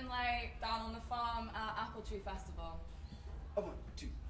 Finlay down on the farm at Apple Tree Festival. Two, three, four.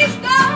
Cristo.